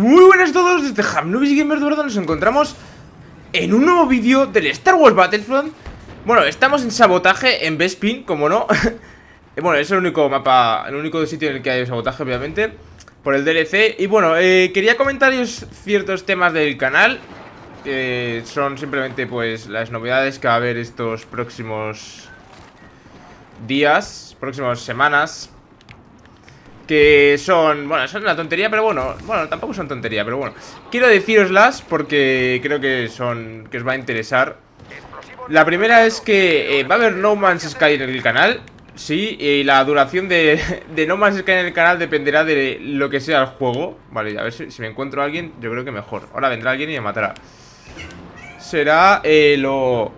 Muy buenas a todos, desde Hamnubis Gamers Dorado nos encontramos en un nuevo vídeo del Star Wars Battlefront. Bueno, estamos en sabotaje en Bespin, como no. Bueno, es el único mapa, el único sitio en el que hay sabotaje, obviamente Por el DLC Y bueno, eh, quería comentaros ciertos temas del canal Que son simplemente pues las novedades que va a haber estos próximos días Próximas semanas que son, bueno, son una tontería, pero bueno, bueno, tampoco son tontería, pero bueno. Quiero deciroslas porque creo que son, que os va a interesar. La primera es que eh, va a haber No Man's Sky en el canal Sí, y la duración de, de, No Man's Sky en el canal dependerá de lo que sea el juego. Vale, a ver si, me encuentro a alguien, yo creo que mejor. Ahora vendrá alguien y me matará. Será eh, lo,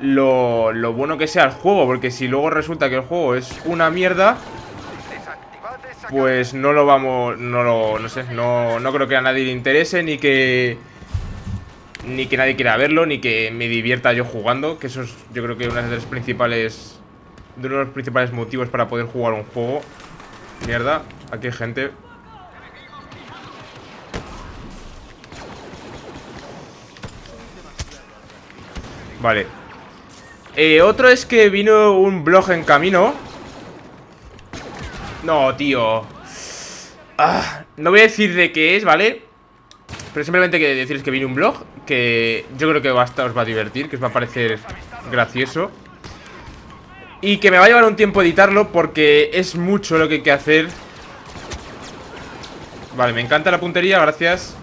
lo, lo bueno que sea el juego Porque si luego resulta que el juego es una mierda pues no lo vamos, no lo, no sé, no, no creo que a nadie le interese ni que ni que nadie quiera verlo, ni que me divierta yo jugando, que eso es yo creo que una de las principales de uno de los principales motivos para poder jugar un juego. Mierda, aquí hay gente. Vale. Eh, otro es que vino un blog en camino no, tío. Ah, No voy a decir de qué es, ¿vale? Pero simplemente que decirles que viene un blog Que yo creo que basta, os va a divertir Que os va a parecer gracioso. Y que me va a llevar un tiempo editarlo Porque es mucho lo que hay que hacer. Vale, me encanta la puntería, gracias.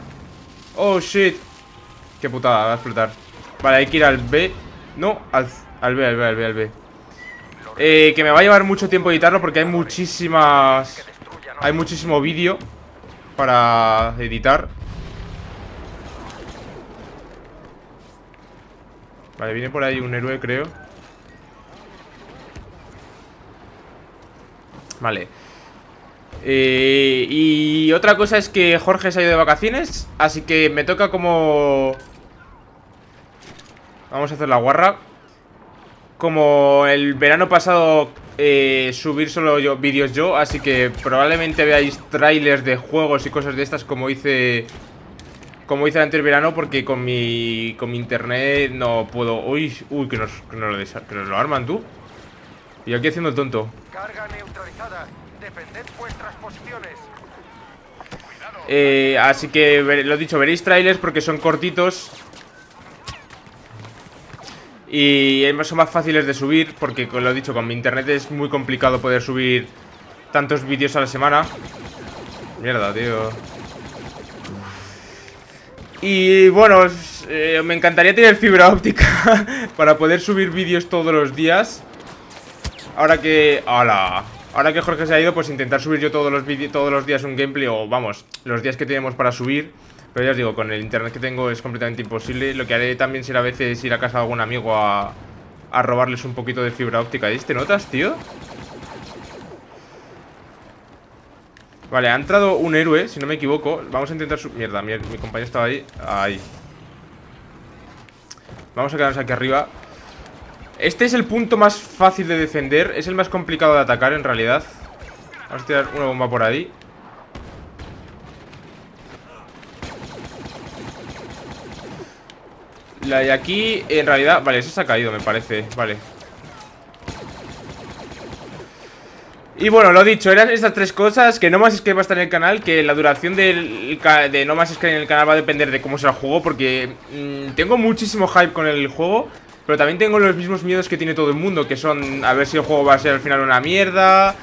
Oh, shit. Qué putada, va a explotar. Vale, hay que ir al B. No, al B, al B, al B, al B eh, que me va a llevar mucho tiempo editarlo porque hay muchísimas... Hay muchísimo vídeo para editar. Vale, viene por ahí un héroe, creo. Vale. Eh, y otra cosa es que Jorge se ha ido de vacaciones, así que me toca como... Vamos a hacer la guarra como el verano pasado eh, subir solo yo vídeos yo, así que probablemente veáis trailers de juegos y cosas de estas como hice como hice antes verano porque con mi con mi internet no puedo. Uy, uy, que nos, que nos, lo, que nos lo arman tú. Y aquí haciendo el tonto. Carga neutralizada. Defended vuestras posiciones. Eh, así que lo he dicho, veréis trailers porque son cortitos y son más fáciles de subir porque, como lo he dicho, con mi internet es muy complicado poder subir tantos vídeos a la semana. Mierda, tío. Y bueno, eh, me encantaría tener fibra óptica para poder subir vídeos todos los días. Ahora que... ¡Hala! Ahora que Jorge se ha ido, pues intentar subir yo todos los, todos los días un gameplay O vamos, los días que tenemos para subir pero ya os digo, con el internet que tengo es completamente imposible. Lo que haré también será a veces ir a casa de algún amigo a, a robarles un poquito de fibra óptica. ¿Te notas, tío? Vale, ha entrado un héroe, si no me equivoco. Vamos a intentar su... Mierda, mi, mi compañero estaba ahí. Ahí. Vamos a quedarnos aquí arriba. Este es el punto más fácil de defender. Es el más complicado de atacar en realidad. Vamos a tirar una bomba por ahí La de aquí, en realidad... Vale, eso se ha caído, me parece Vale Y bueno, lo dicho, eran estas tres cosas Que No Más Sky va a estar en el canal Que la duración del, de No Más Sky en el canal va a depender de cómo sea el juego Porque mm, tengo muchísimo hype con el juego Pero también tengo los mismos miedos que tiene todo el mundo Que son a ver si el juego va a ser al final una mierda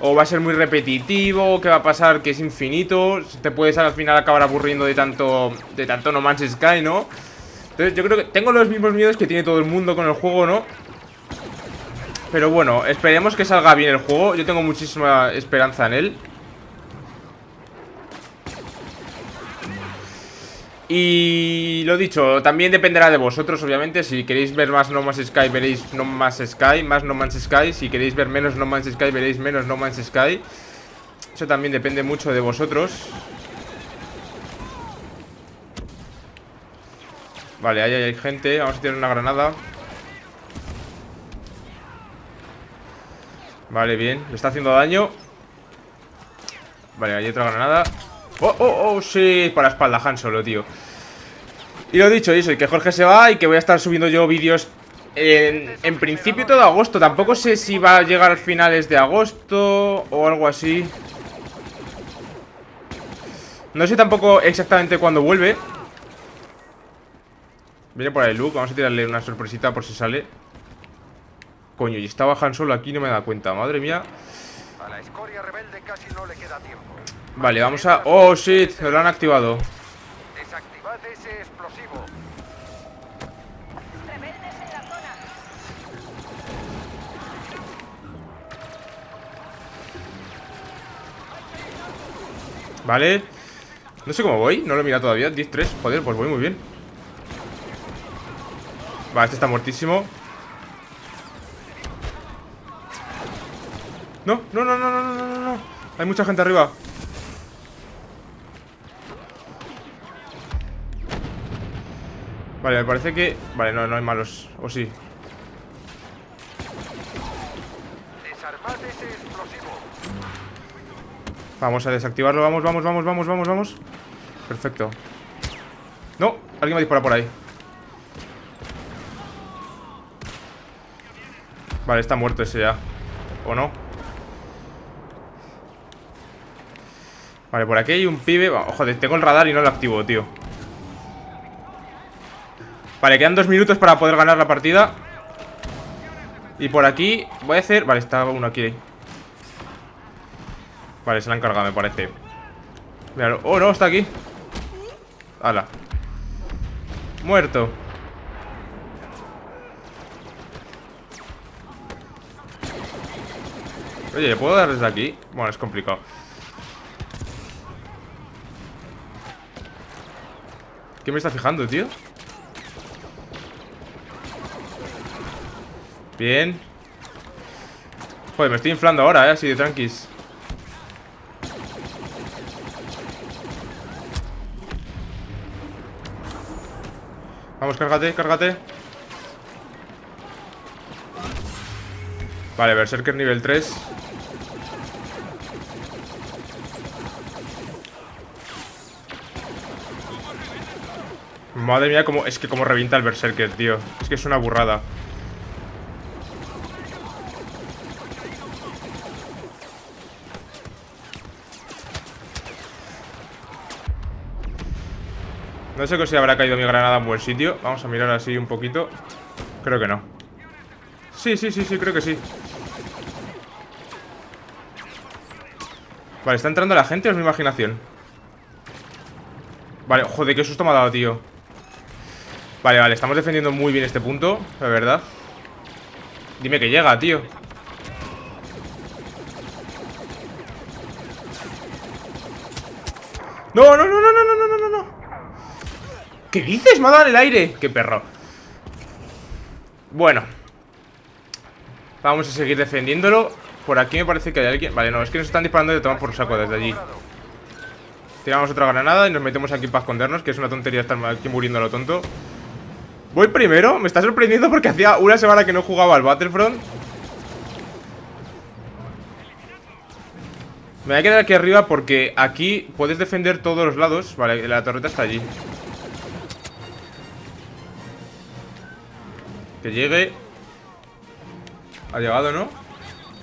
O va a ser muy repetitivo ¿Qué va a pasar? Que es infinito Te puedes al final acabar aburriendo de tanto De tanto No Man's Sky, ¿no? Entonces yo creo que tengo los mismos miedos que tiene todo el mundo con el juego, ¿no? Pero bueno, esperemos que salga bien el juego. Yo tengo muchísima esperanza en él. Y lo dicho, también dependerá de vosotros, obviamente. Si queréis ver más No Man's Sky, veréis No Man's Sky Más No Man's Sky. Si queréis ver menos No Man's Sky, veréis menos No Man's Sky. Eso también depende mucho de vosotros Vale, ahí hay gente. Vamos a tirar una granada. Vale, bien. Le está haciendo daño. Vale, hay otra granada. Oh, oh, oh, sí, para la espalda, Han Solo, tío. Y lo dicho, eso, que Jorge se va y que voy a estar subiendo yo vídeos en, en principio todo agosto. Tampoco sé si va a llegar a finales de agosto o algo así. No sé tampoco exactamente cuándo vuelve Viene por ahí Luke, vamos a tirarle una sorpresita por si sale Coño, y estaba Han Solo aquí y no me da cuenta, madre mía A la escoria rebelde casi no le queda tiempo. Vale, vamos a... ¡Oh, shit! Lo han activado Desactivad ese explosivo. Rebeldes en la zona. Vale No sé cómo voy, no lo he mirado todavía 10-3, joder, pues voy muy bien Vale, este está muertísimo. No, no, no, no, no, no, no, no. Hay mucha gente arriba. Vale, me parece que... Vale, no, no hay malos. O sí. Vamos a desactivarlo, vamos, vamos, vamos, vamos, vamos, vamos. Perfecto. No, alguien me dispara por ahí Vale, está muerto ese ya. ¿O no? Vale, por aquí hay un pibe. Oh, Joder, tengo el radar y no lo activo, tío. Vale, quedan dos minutos para poder ganar la partida. Y por aquí voy a hacer... Vale, está uno aquí. Vale, se la han cargado, me parece. Míralo. Oh, no, está aquí. Hala. Muerto Oye, ¿le puedo dar desde aquí? Bueno, es complicado ¿Qué me está fijando, tío? Bien Joder, me estoy inflando ahora, eh Así de tranquis Vamos, cárgate, cárgate Vale, Berserker nivel 3 Madre mía, es que como revienta el Berserker, tío. Es que es una burrada. No sé si habrá caído mi granada en buen sitio. Vamos a mirar así un poquito. Creo que no. Sí, sí, sí, sí, creo que sí Vale, ¿está entrando la gente o es mi imaginación? Vale, joder, qué susto me ha dado, tío. Vale, vale, estamos defendiendo muy bien este punto La verdad. Dime que llega, tío. No, no, no, no, no, no, no, no, no. ¿Qué dices? Me ha dado en el aire. Qué perro. Bueno. Vamos a seguir defendiéndolo Por aquí me parece que hay alguien. Vale, no, es que nos están disparando y tomar por saco desde allí. Tiramos otra granada y nos metemos aquí para escondernos Que es una tontería estar aquí muriendo a lo tonto. Voy primero, me está sorprendiendo porque hacía una semana que no jugaba al Battlefront. Me voy a quedar aquí arriba porque aquí puedes defender todos los lados. Vale, la torreta está allí. Que llegue. ¿Ha llegado, no?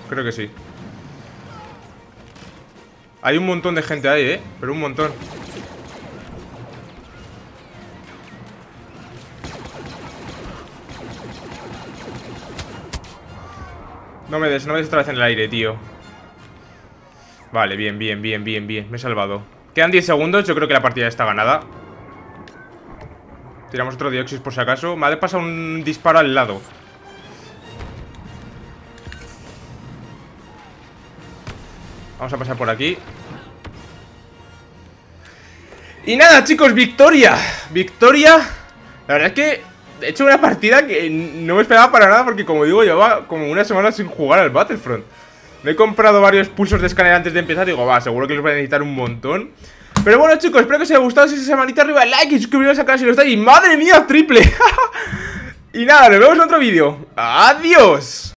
Creo que sí. Hay un montón de gente ahí, ¿eh? Pero un montón. No me des, no me des otra vez en el aire, tío. Vale, bien, bien, bien, bien, bien. Me he salvado. Quedan 10 segundos, yo creo que la partida está ganada. Tiramos otro dioxis por si acaso. Me ha pasado un disparo al lado Vamos a pasar por aquí. Y nada, chicos, victoria. Victoria. La verdad es que he hecho una partida que no me esperaba para nada Porque como digo, llevaba como una semana sin jugar al Battlefront. Me he comprado varios pulsos de escáner antes de empezar Digo, va, seguro que los voy a necesitar un montón. Pero bueno chicos, espero que os haya gustado. Si es esa manita arriba, like y suscribiros al canal si no estáis. Madre mía, triple Y nada, nos vemos en otro vídeo. Adiós